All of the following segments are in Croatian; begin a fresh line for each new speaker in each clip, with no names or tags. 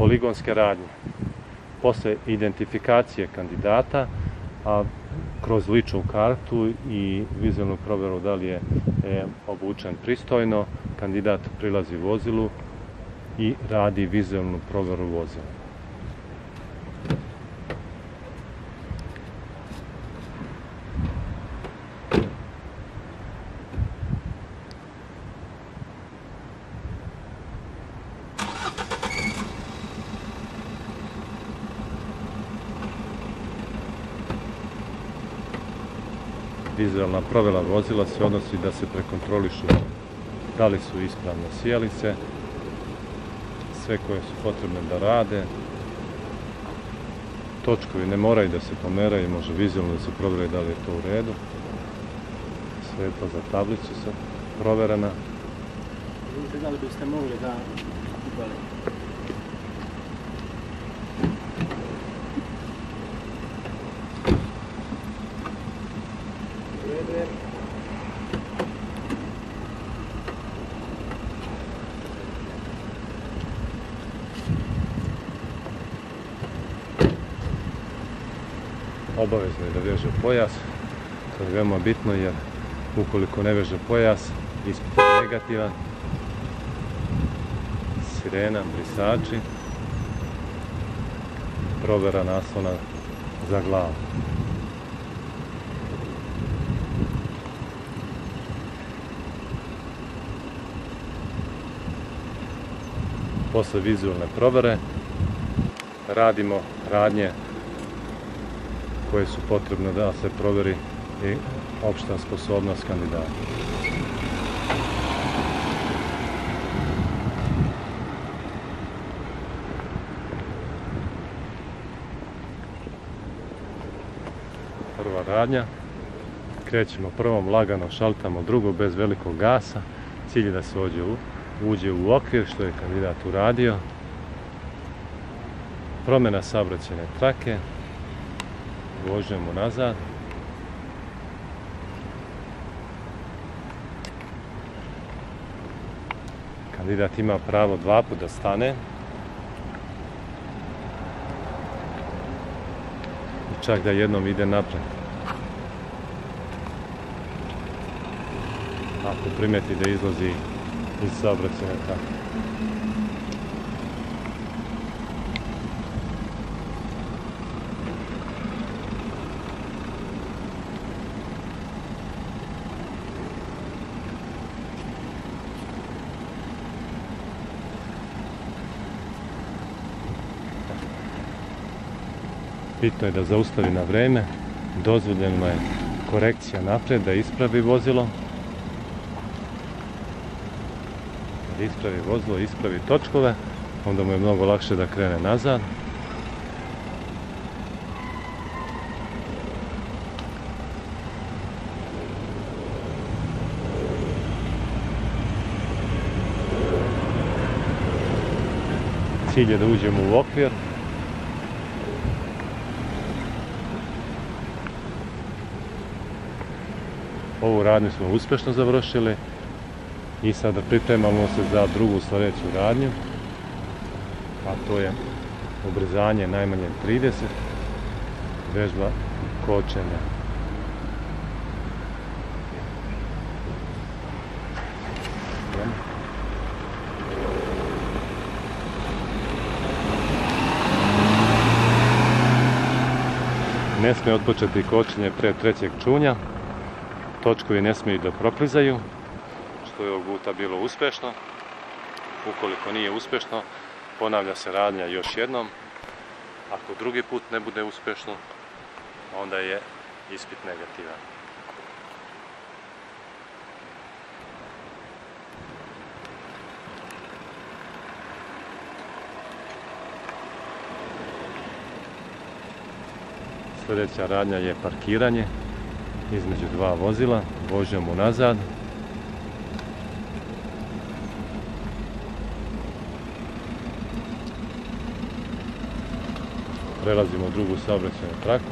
poligonske radnje. Posle identifikacije kandidata, a kroz ličnu kartu i vizualnu provjeru da li je e, obučen pristojno, kandidat prilazi vozilu i radi vizualnu provjeru vozila. Vizualna provjera vozila se odnosi da se prekontrolišu da li su ispravne sjelice, sve koje su potrebne da rade. Točkovi ne moraju da se pomeraju, može vizualno da se provjeri da li je to u redu. Sve je to za tablicu se provjerena.
Da li biste mogli da
obavezno je da veže pojas. To je veoma bitno jer ukoliko ne veže pojas, ispit je negativan. Sirena, brisači, provera naslona za glavu. Posle vizualne provere radimo radnje koje su potrebne da se proveri i opšta sposobnost kandidata. Prva radnja. Krećemo prvom lagano, šaltamo drugo bez velikog gasa. Cilj je da se uđe u okvir što je kandidat uradio. Promjena saobraćajne trake, vožemo nazad. Kandidat ima pravo dva puta da stane. I čak da jednom ide napred. Ako primeti da izlazi iz saobraćene tako. Bitno je da zaustavi na vreme, dozvoljena je korekcija naprijed, da ispravi vozilo. Da ispravi vozilo, ispravi točkove, onda mu je mnogo lakše da krene nazad. Cilj je da uđemo u okvir, Ovu radnju smo uspješno završili i sada pripremamo se za drugu sljedeću radnju, a to je ubrzanje najmanje 30, vežba kočenja. Ne smije odpočeti kočenje pre trećeg čunja, točkovi ne smiju da proklizaju, što je ovog bilo uspješno. Ukoliko nije uspješno, ponavlja se radnja još jednom. Ako drugi put ne bude uspješno, onda je ispit negativan. Sljedeća radnja je parkiranje između dva vozila, vožnjom nazad. Prelazimo u drugu saobraćenu traku.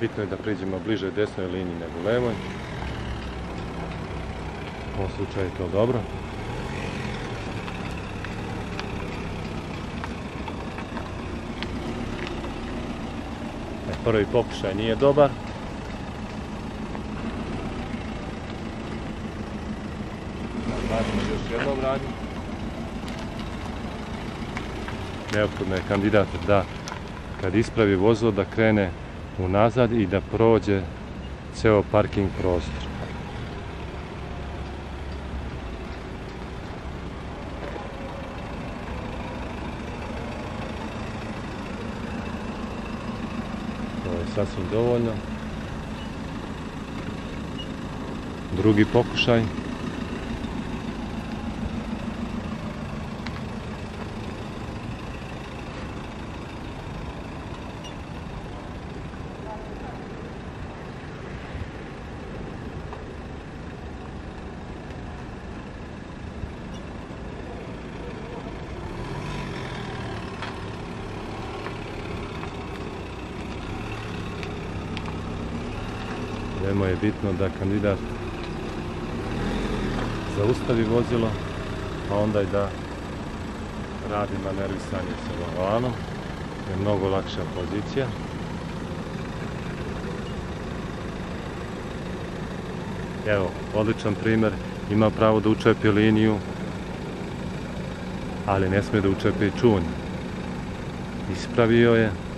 Bitno je da priđemo bliže desnoj liniji nego levoj. U ovom slučaju je to dobro. Prvi pokušaj nije dobar. Radimo još jednom radnju. Neophodno je kandidat da kad ispravi vozilo da krene unazad i da prođe ceo parking prostor. To je sasvim dovoljno. Drugi pokušaj. Veoma je bitno da kandidat zaustavi vozilo, a onda i da radi manerisanje sa volanom. Je mnogo lakša pozicija. Evo, odličan primjer. Ima pravo da učepi liniju, ali ne smije da učepi čunj. Ispravio je.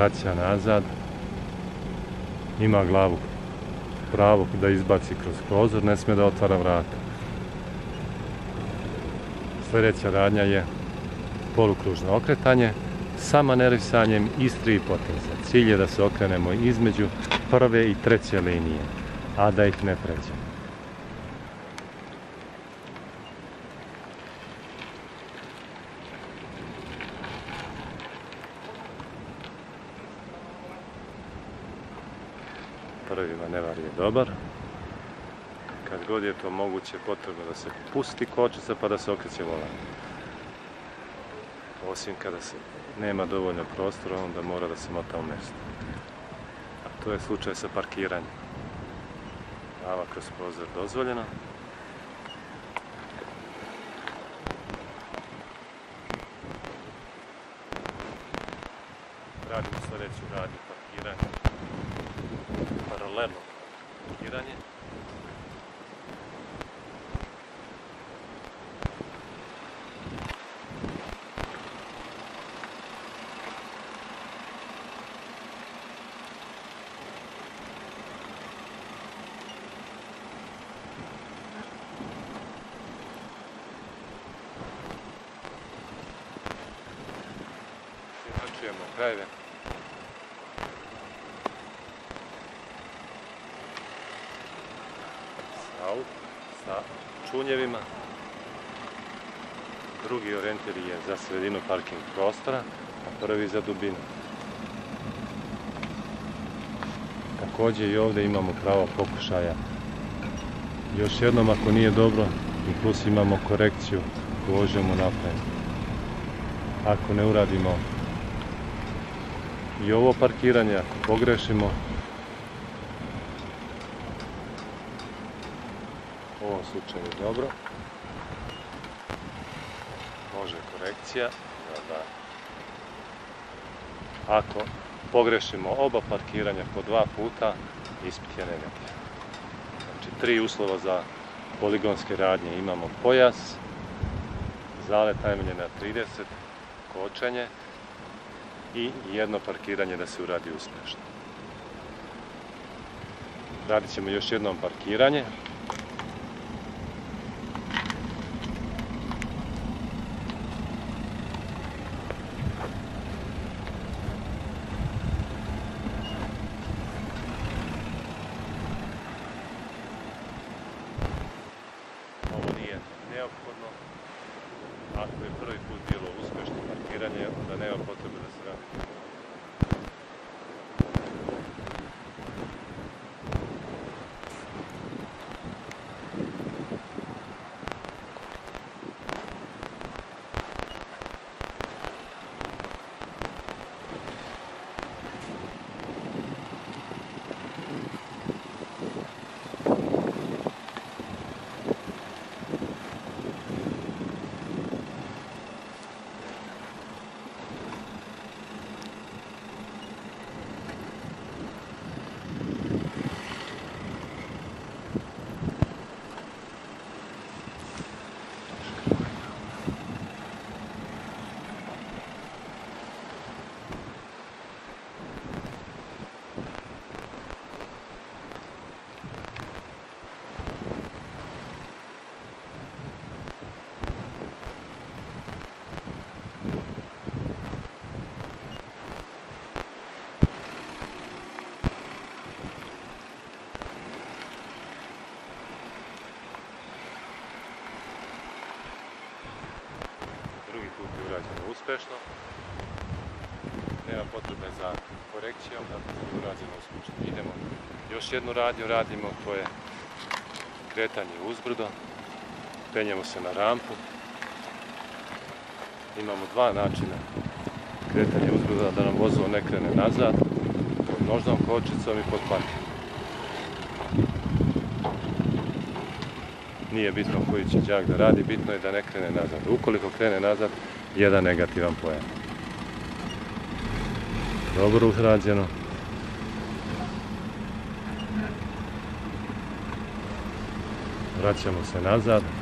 Vraća nazad, ima glavu pravo da izbaci kroz prozor, ne smije da otvara vrata. Sljedeća radnja je polukružno okretanje sa manerisanjem iz tri poteza. Cilj je da se okrenemo između prve i treće linije, a da ih ne pređemo. Prvi manevar je dobar. Kad god je to moguće, potrebno da se pusti kočica pa da se okreće volan. Osim kada se nema dovoljno prostora, onda mora da se mota u mjesto. A to je slučaj sa parkiranjem. Prava kroz prozor dozvoljena. Radimo sljedeću radnju проблема в Ірані. Чим? Гайві. Čunjevima. Drugi orijentir je za sredinu parking prostora, a prvi za dubinu. Također i ovdje imamo pravo pokušaja. Još jednom ako nije dobro i plus imamo korekciju koju možemo napraviti. Ako ne uradimo i ovo parkiranje, ako pogrešimo, ovom slučaju dobro. Može korekcija. Da. Ako pogrešimo oba parkiranja po dva puta, ispit je negativan. Znači, tri uslova za poligonske radnje. Imamo pojas, zalet najmanje na 30, kočenje i jedno parkiranje da se uradi uspješno. Radit ćemo još jednom parkiranje. Uspešno. Nema potrebe za korekcijom, dakle je urađeno uspešno. Idemo, još jednu radnju radimo, to je kretanje uzbrdo. Penjemo se na rampu. Imamo dva načina kretanja uzbrdo da nam vozilo ne krene nazad, nožnom kočicom i pod patkom. Nije bitno koji će đak da radi, bitno je da ne krene nazad. Ukoliko krene nazad, jedan negativan poen. Dobro urađeno. Vraćamo se nazad.